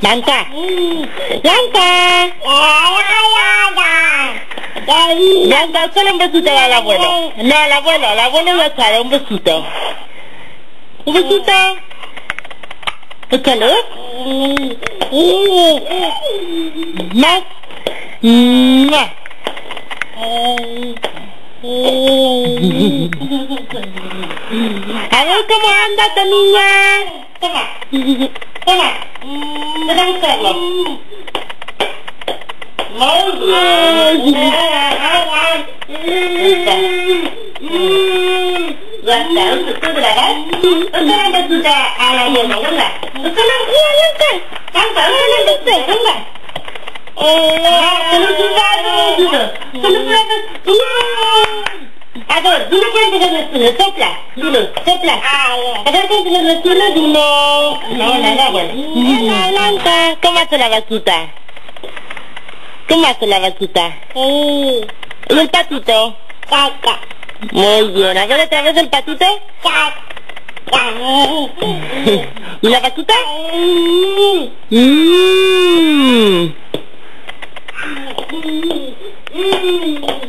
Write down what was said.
Blanca. Blanca. Blanca, échale un besito al abuelo. No, al abuelo, al abuelo le echaré un besito. Un besito. Échale. Más. Mua. A ver cómo anda tu niña. Toma. Toma. Ven a buscarlo. Muy bien. Ya está. ¿Usted la gas? ¿Usted la besita a la niña? Venga. ¿Usted la niña? Venga. Venga, usted la besita. Venga. Ador, dime cuántos son los tuyos, sopla, dime, sopla. Ador, cuántos son los tuyos, dime. No, la agua. La ¿cómo hace la vaquita? ¿Cómo hace la vaquita? Sí. ¿Y el patito? Caca. Muy bien, a ver otra vez el patito. Caca. ¿Y la vaquita? Mmm. Mmm.